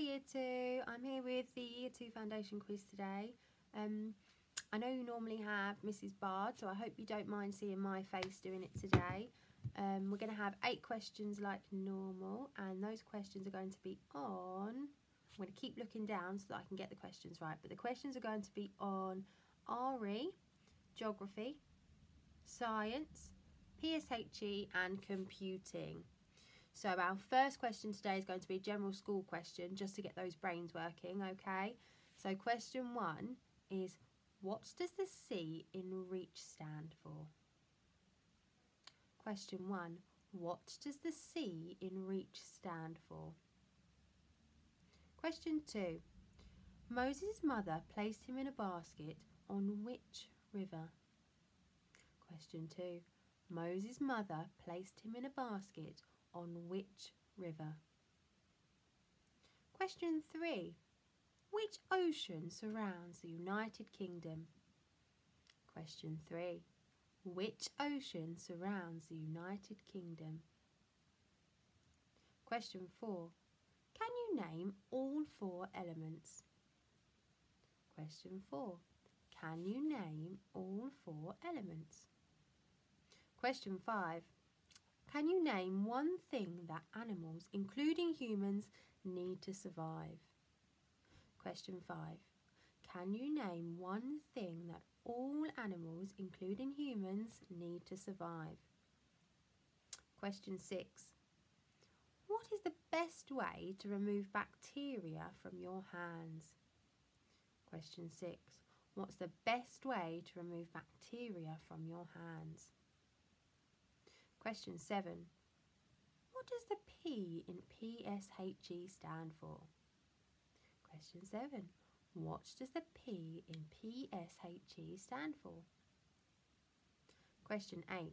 Year 2. I'm here with the Year 2 Foundation quiz today. Um, I know you normally have Mrs Bard, so I hope you don't mind seeing my face doing it today. Um, we're going to have eight questions like normal, and those questions are going to be on... I'm going to keep looking down so that I can get the questions right, but the questions are going to be on RE, Geography, Science, PSHE and Computing. So our first question today is going to be a general school question just to get those brains working, okay? So question one is what does the C in reach stand for? Question one, what does the C in reach stand for? Question two, Moses' mother placed him in a basket on which river? Question two, Moses' mother placed him in a basket on which river? Question 3. Which ocean surrounds the United Kingdom? Question 3. Which ocean surrounds the United Kingdom? Question 4. Can you name all four elements? Question 4. Can you name all four elements? Question 5. Can you name one thing that animals, including humans, need to survive? Question 5. Can you name one thing that all animals, including humans, need to survive? Question 6. What is the best way to remove bacteria from your hands? Question 6. What's the best way to remove bacteria from your hands? Question 7. What does the P in PSHE stand for? Question 7. What does the P in PSHE stand for? Question 8.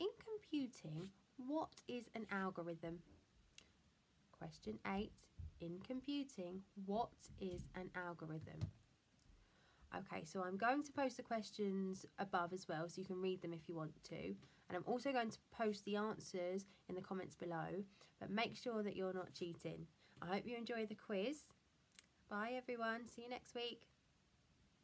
In computing, what is an algorithm? Question 8. In computing, what is an algorithm? Okay, so I'm going to post the questions above as well, so you can read them if you want to. And I'm also going to post the answers in the comments below, but make sure that you're not cheating. I hope you enjoy the quiz. Bye everyone, see you next week.